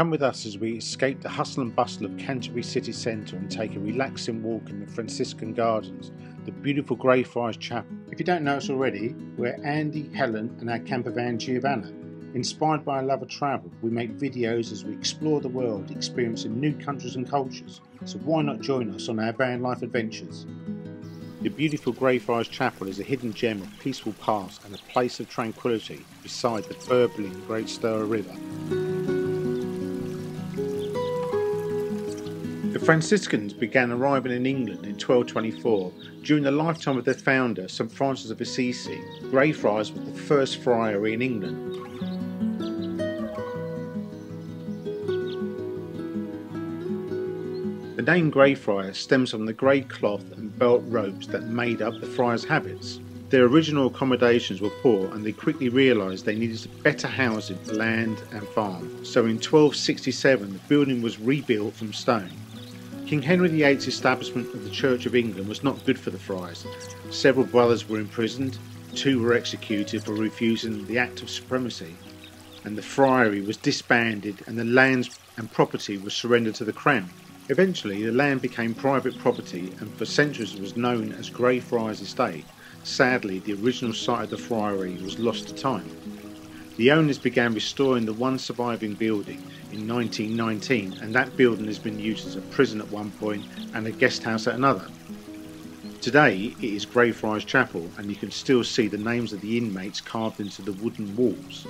Come with us as we escape the hustle and bustle of Canterbury city centre and take a relaxing walk in the Franciscan Gardens, the beautiful Greyfriars Chapel. If you don't know us already, we're Andy, Helen, and our camper van Giovanna. Inspired by a love of travel, we make videos as we explore the world, experiencing new countries and cultures. So why not join us on our van life adventures? The beautiful Greyfriars Chapel is a hidden gem of peaceful past and a place of tranquility beside the burbling Great Stour River. Franciscans began arriving in England in 1224. During the lifetime of their founder, St Francis of Assisi, Greyfriars was the first friary in England. The name Greyfriars stems from the grey cloth and belt ropes that made up the friars' habits. Their original accommodations were poor and they quickly realised they needed better housing land and farm. So in 1267 the building was rebuilt from stone. King Henry VIII's establishment of the Church of England was not good for the friars. Several brothers were imprisoned, two were executed for refusing the Act of Supremacy, and the friary was disbanded and the lands and property was surrendered to the Crown. Eventually, the land became private property and for centuries was known as Greyfriars Estate. Sadly, the original site of the friary was lost to time. The owners began restoring the one surviving building in 1919 and that building has been used as a prison at one point and a guest house at another. Today it is Greyfriars Chapel and you can still see the names of the inmates carved into the wooden walls.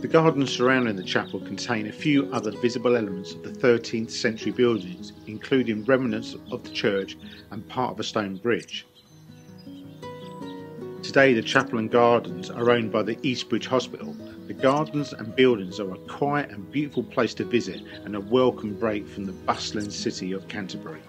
The gardens surrounding the chapel contain a few other visible elements of the 13th century buildings, including remnants of the church and part of a stone bridge. Today, the chapel and gardens are owned by the Eastbridge Hospital. The gardens and buildings are a quiet and beautiful place to visit and a welcome break from the bustling city of Canterbury.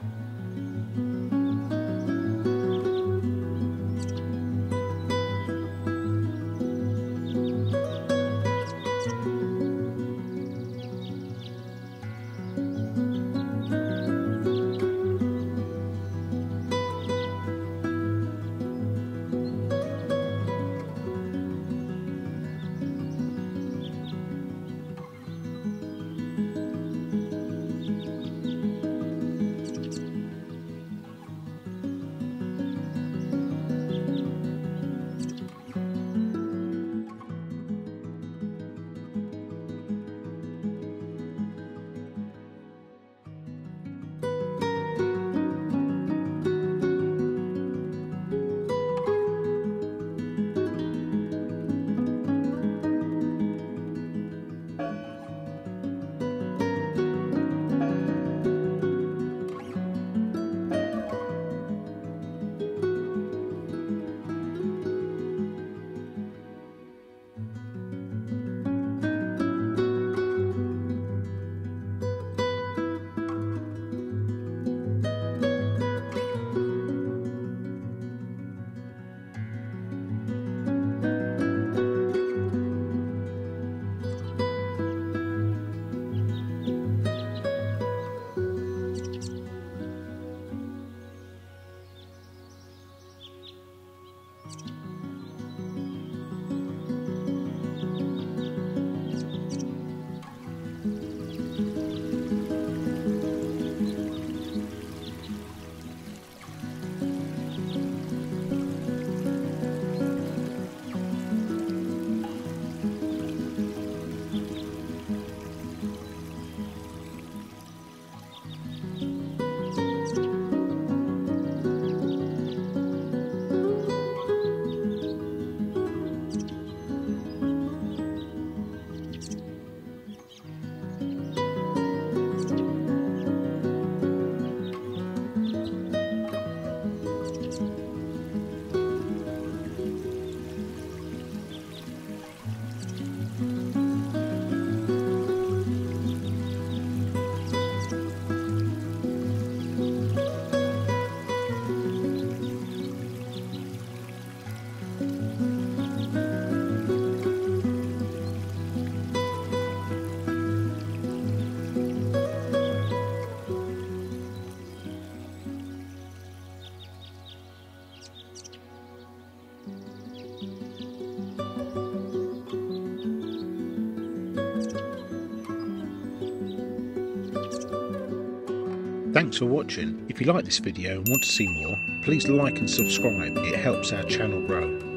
Thanks for watching. If you like this video and want to see more, please like and subscribe. It helps our channel grow.